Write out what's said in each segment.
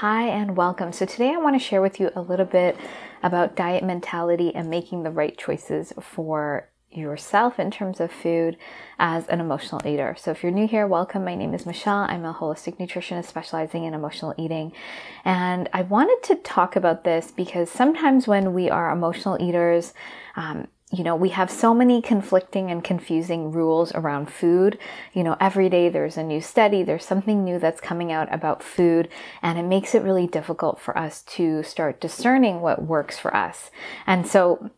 Hi, and welcome. So, today I want to share with you a little bit about diet mentality and making the right choices for yourself in terms of food as an emotional eater. So, if you're new here, welcome. My name is Michelle. I'm a holistic nutritionist specializing in emotional eating. And I wanted to talk about this because sometimes when we are emotional eaters, um, you know, we have so many conflicting and confusing rules around food. You know, every day there's a new study, there's something new that's coming out about food, and it makes it really difficult for us to start discerning what works for us. And so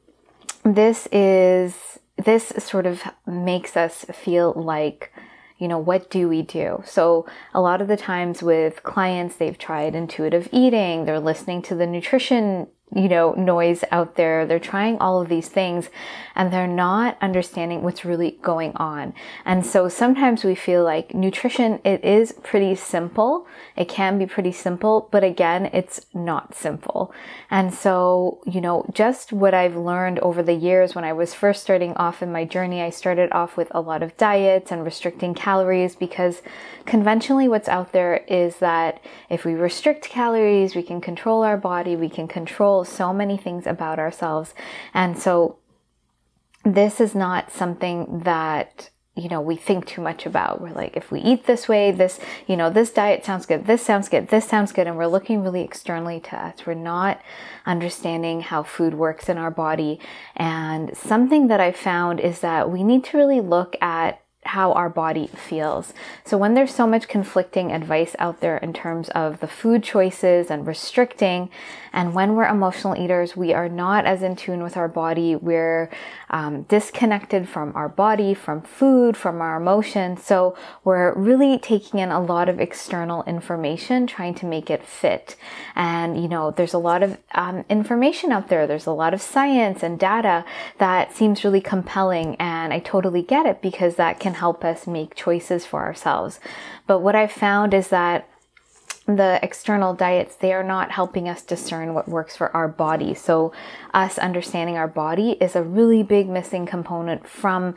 this is, this sort of makes us feel like, you know, what do we do? So a lot of the times with clients, they've tried intuitive eating, they're listening to the nutrition you know, noise out there. They're trying all of these things and they're not understanding what's really going on. And so sometimes we feel like nutrition, it is pretty simple. It can be pretty simple, but again, it's not simple. And so, you know, just what I've learned over the years when I was first starting off in my journey, I started off with a lot of diets and restricting calories because conventionally what's out there is that if we restrict calories, we can control our body, we can control so many things about ourselves. And so this is not something that you know, we think too much about. We're like, if we eat this way, this, you know, this diet sounds good, this sounds good, this sounds good, and we're looking really externally to us. We're not understanding how food works in our body. And something that I found is that we need to really look at how our body feels. So when there's so much conflicting advice out there in terms of the food choices and restricting, and when we're emotional eaters, we are not as in tune with our body. We're um, disconnected from our body, from food, from our emotions. So we're really taking in a lot of external information, trying to make it fit. And, you know, there's a lot of um, information out there. There's a lot of science and data that seems really compelling. And I totally get it because that can help us make choices for ourselves. But what I've found is that the external diets, they are not helping us discern what works for our body. So us understanding our body is a really big missing component from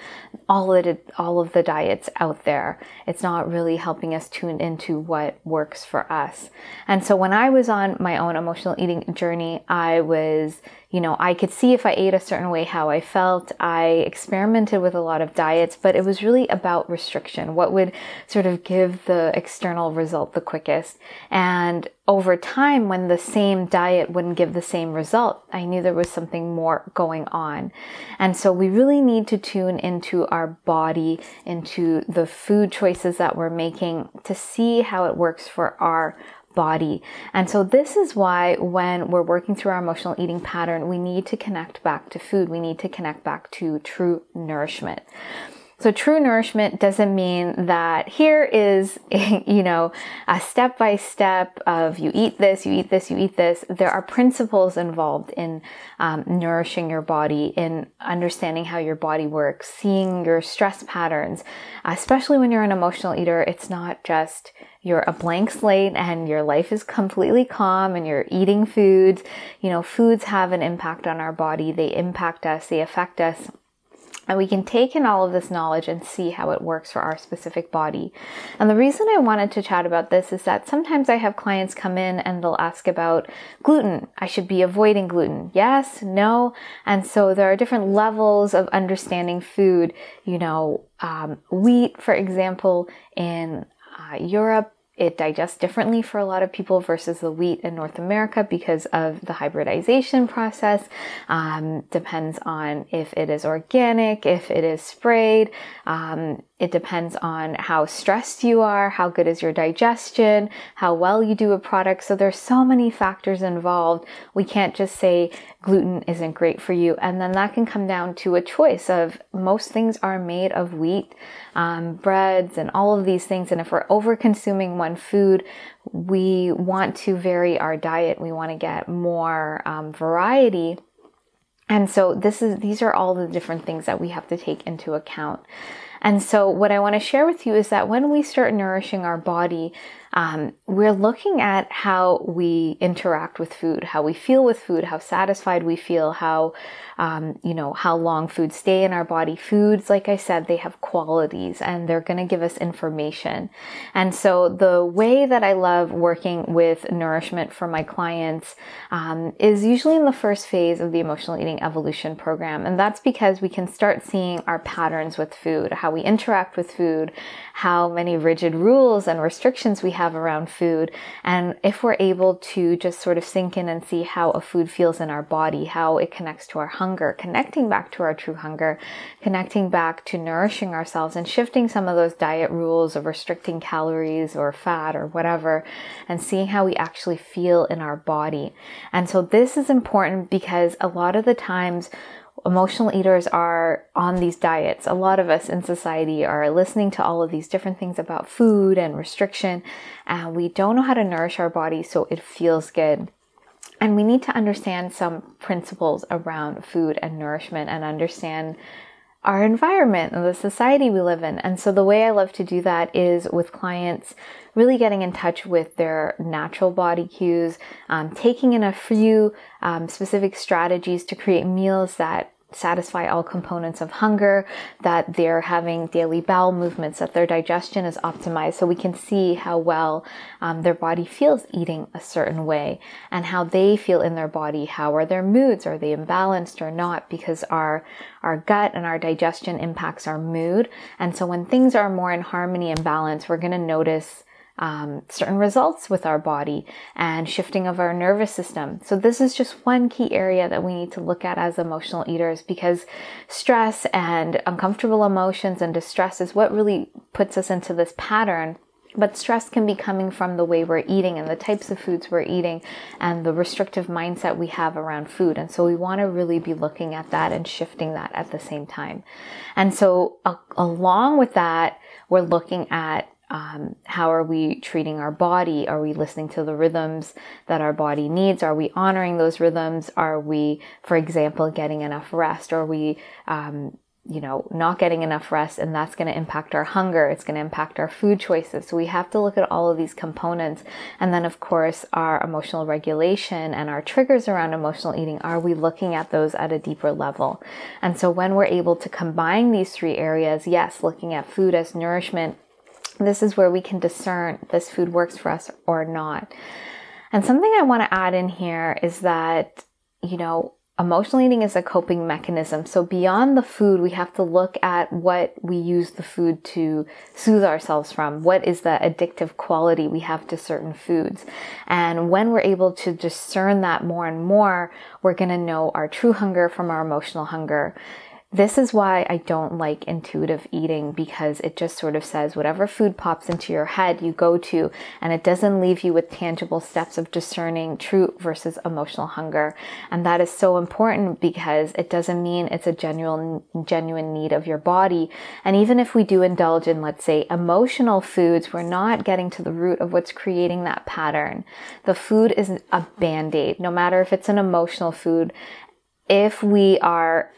all of it, all of the diets out there. It's not really helping us tune into what works for us. And so when I was on my own emotional eating journey, I was you know, I could see if I ate a certain way how I felt. I experimented with a lot of diets, but it was really about restriction. What would sort of give the external result the quickest? And over time, when the same diet wouldn't give the same result, I knew there was something more going on. And so we really need to tune into our body, into the food choices that we're making to see how it works for our body. And so this is why when we're working through our emotional eating pattern, we need to connect back to food. We need to connect back to true nourishment. So true nourishment doesn't mean that here is, you know, a step by step of you eat this, you eat this, you eat this. There are principles involved in um, nourishing your body, in understanding how your body works, seeing your stress patterns, especially when you're an emotional eater. It's not just you're a blank slate and your life is completely calm and you're eating foods. You know, foods have an impact on our body. They impact us. They affect us. And we can take in all of this knowledge and see how it works for our specific body. And the reason I wanted to chat about this is that sometimes I have clients come in and they'll ask about gluten. I should be avoiding gluten. Yes, no. And so there are different levels of understanding food. You know, um, wheat, for example, in uh, Europe, it digests differently for a lot of people versus the wheat in North America because of the hybridization process. Um, depends on if it is organic, if it is sprayed. Um, it depends on how stressed you are, how good is your digestion, how well you do a product. So there's so many factors involved. We can't just say gluten isn't great for you. And then that can come down to a choice of most things are made of wheat, um, breads and all of these things. And if we're over consuming one food, we want to vary our diet. We want to get more um, variety. And so this is, these are all the different things that we have to take into account. And so, what I want to share with you is that when we start nourishing our body, um, we're looking at how we interact with food, how we feel with food, how satisfied we feel, how um, you know, how long foods stay in our body. Foods, like I said, they have qualities and they're going to give us information. And so the way that I love working with nourishment for my clients um, is usually in the first phase of the emotional eating evolution program. And that's because we can start seeing our patterns with food, how we interact with food, how many rigid rules and restrictions we have around food. And if we're able to just sort of sink in and see how a food feels in our body, how it connects to our hunger, hunger, connecting back to our true hunger, connecting back to nourishing ourselves and shifting some of those diet rules of restricting calories or fat or whatever and seeing how we actually feel in our body. And so this is important because a lot of the times emotional eaters are on these diets. A lot of us in society are listening to all of these different things about food and restriction, and we don't know how to nourish our body so it feels good. And we need to understand some principles around food and nourishment and understand our environment and the society we live in. And so the way I love to do that is with clients really getting in touch with their natural body cues, um, taking in a few um, specific strategies to create meals that satisfy all components of hunger, that they're having daily bowel movements, that their digestion is optimized so we can see how well um, their body feels eating a certain way and how they feel in their body. How are their moods? Are they imbalanced or not? Because our, our gut and our digestion impacts our mood. And so when things are more in harmony and balance, we're going to notice um, certain results with our body and shifting of our nervous system. So this is just one key area that we need to look at as emotional eaters because stress and uncomfortable emotions and distress is what really puts us into this pattern but stress can be coming from the way we're eating and the types of foods we're eating and the restrictive mindset we have around food. And so we want to really be looking at that and shifting that at the same time. And so uh, along with that, we're looking at um, how are we treating our body? Are we listening to the rhythms that our body needs? Are we honoring those rhythms? Are we, for example, getting enough rest? Are we, um, you know, not getting enough rest and that's going to impact our hunger. It's going to impact our food choices. So we have to look at all of these components. And then, of course, our emotional regulation and our triggers around emotional eating. Are we looking at those at a deeper level? And so when we're able to combine these three areas, yes, looking at food as nourishment, this is where we can discern this food works for us or not. And something I want to add in here is that, you know, emotional eating is a coping mechanism. So beyond the food, we have to look at what we use the food to soothe ourselves from. What is the addictive quality we have to certain foods? And when we're able to discern that more and more, we're going to know our true hunger from our emotional hunger. This is why I don't like intuitive eating because it just sort of says whatever food pops into your head, you go to, and it doesn't leave you with tangible steps of discerning true versus emotional hunger. And that is so important because it doesn't mean it's a genuine, genuine need of your body. And even if we do indulge in, let's say, emotional foods, we're not getting to the root of what's creating that pattern. The food is a band aid, no matter if it's an emotional food. If we are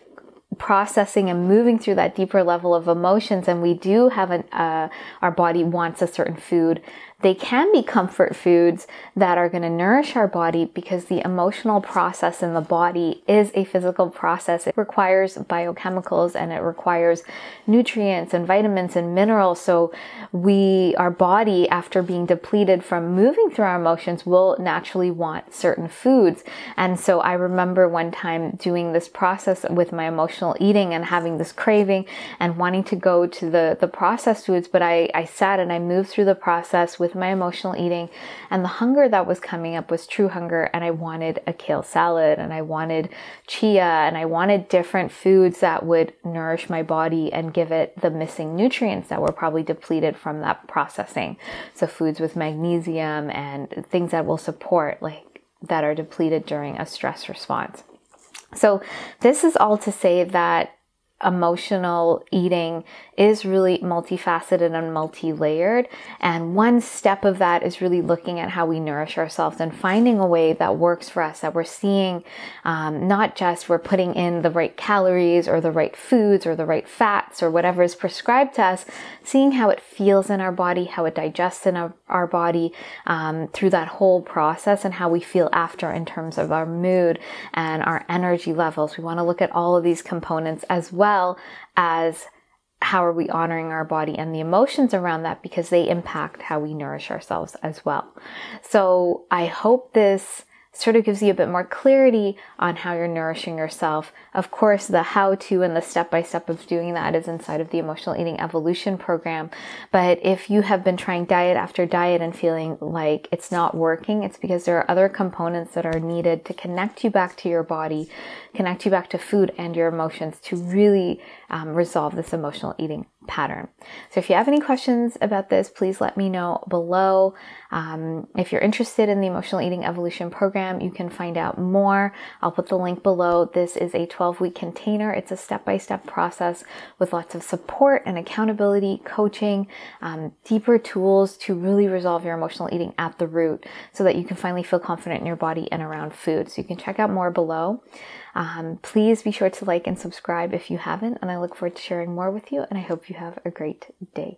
processing and moving through that deeper level of emotions and we do have an uh, our body wants a certain food they can be comfort foods that are going to nourish our body because the emotional process in the body is a physical process. It requires biochemicals and it requires nutrients and vitamins and minerals. So we, our body, after being depleted from moving through our emotions, will naturally want certain foods. And so I remember one time doing this process with my emotional eating and having this craving and wanting to go to the, the processed foods. But I, I sat and I moved through the process with with my emotional eating. And the hunger that was coming up was true hunger. And I wanted a kale salad and I wanted chia and I wanted different foods that would nourish my body and give it the missing nutrients that were probably depleted from that processing. So foods with magnesium and things that will support like that are depleted during a stress response. So this is all to say that emotional eating is really multifaceted and multi-layered. And one step of that is really looking at how we nourish ourselves and finding a way that works for us that we're seeing um, not just we're putting in the right calories or the right foods or the right fats or whatever is prescribed to us seeing how it feels in our body how it digests in our, our body um, through that whole process and how we feel after in terms of our mood and our energy levels. We want to look at all of these components as well well as how are we honoring our body and the emotions around that because they impact how we nourish ourselves as well. So I hope this sort of gives you a bit more clarity on how you're nourishing yourself. Of course, the how to and the step by step of doing that is inside of the emotional eating evolution program. But if you have been trying diet after diet and feeling like it's not working, it's because there are other components that are needed to connect you back to your body, connect you back to food and your emotions to really um, resolve this emotional eating pattern. So if you have any questions about this, please let me know below. Um, if you're interested in the emotional eating evolution program, you can find out more. I'll put the link below. This is a 12 week container. It's a step by step process with lots of support and accountability, coaching, um, deeper tools to really resolve your emotional eating at the root so that you can finally feel confident in your body and around food. So you can check out more below. Um, please be sure to like and subscribe if you haven't, and I look forward to sharing more with you, and I hope you have a great day.